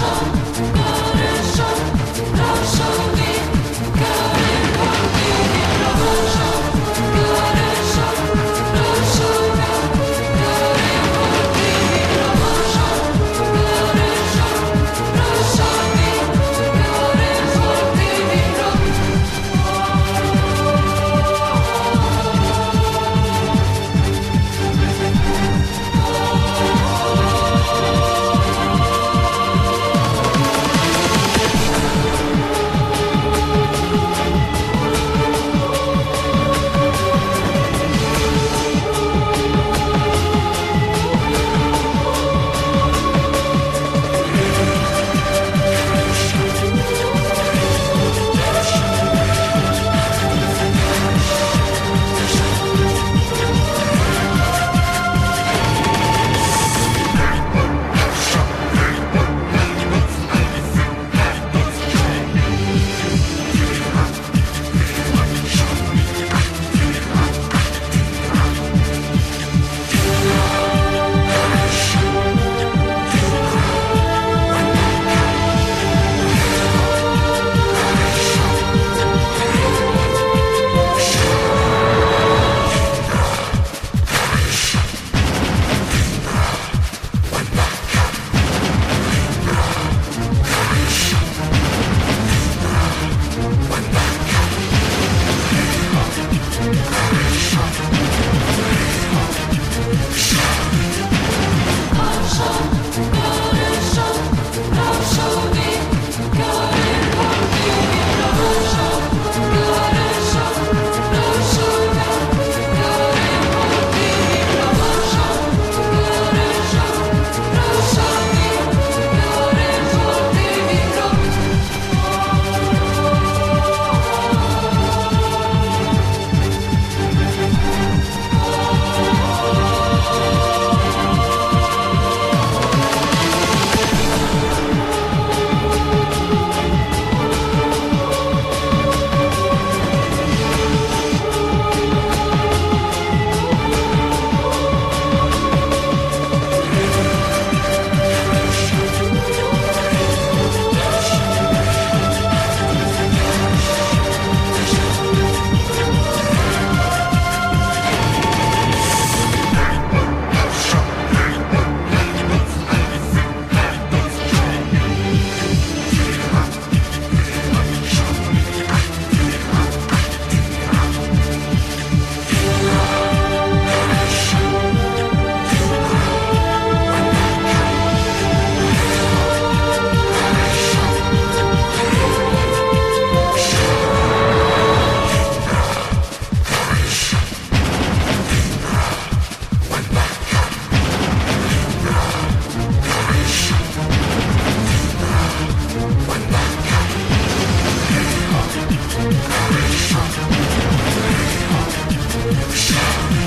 Show. Shut up.